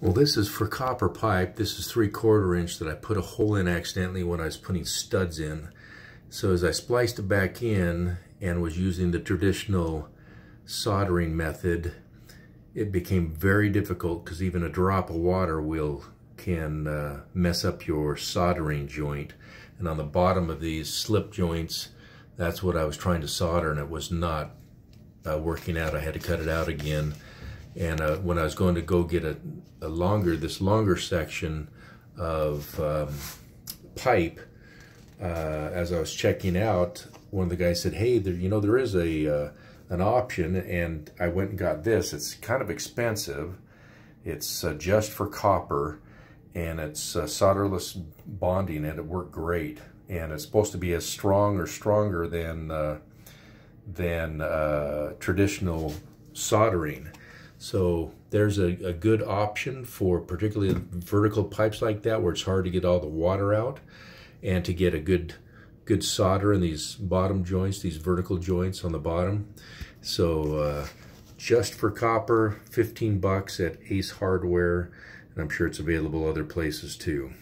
Well, this is for copper pipe. This is three quarter inch that I put a hole in accidentally when I was putting studs in. So as I spliced it back in and was using the traditional soldering method, it became very difficult because even a drop of water will can uh, mess up your soldering joint. And on the bottom of these slip joints, that's what I was trying to solder and it was not uh, working out. I had to cut it out again. And uh, when I was going to go get a, a longer, this longer section of um, pipe, uh, as I was checking out, one of the guys said, "Hey, there, you know, there is a uh, an option," and I went and got this. It's kind of expensive. It's uh, just for copper, and it's uh, solderless bonding, and it worked great. And it's supposed to be as strong or stronger than uh, than traditional soldering. So there's a, a, good option for particularly vertical pipes like that where it's hard to get all the water out and to get a good good solder in these bottom joints, these vertical joints on the bottom. So uh, just for copper, 15 bucks at Ace Hardware, and I'm sure it's available other places too.